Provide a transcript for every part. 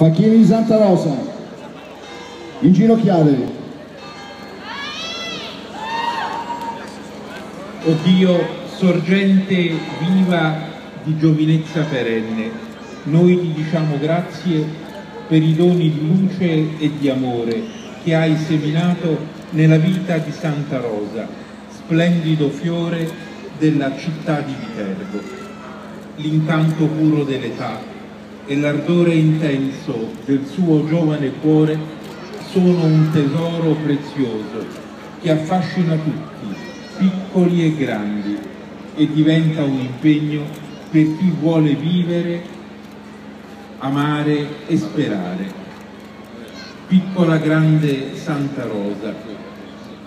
Facchini Santa Rosa, inginocchiate. O Dio, sorgente viva di giovinezza perenne, noi ti diciamo grazie per i doni di luce e di amore che hai seminato nella vita di Santa Rosa, splendido fiore della città di Viterbo. L'incanto puro dell'età e l'ardore intenso del suo giovane cuore sono un tesoro prezioso che affascina tutti, piccoli e grandi, e diventa un impegno per chi vuole vivere, amare e sperare. Piccola grande Santa Rosa,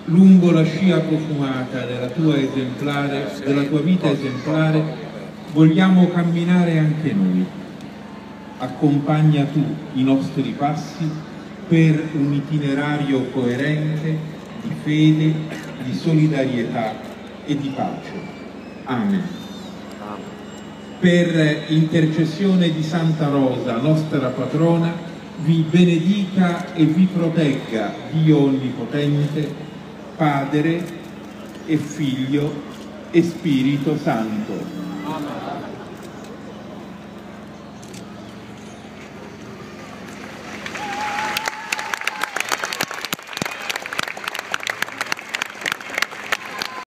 lungo la scia profumata della tua, della tua vita esemplare, vogliamo camminare anche noi. Accompagna tu i nostri passi per un itinerario coerente di fede, di solidarietà e di pace. Amen. Per intercessione di Santa Rosa, nostra patrona, vi benedica e vi protegga Dio Onnipotente, Padre e Figlio e Spirito Santo. Amen.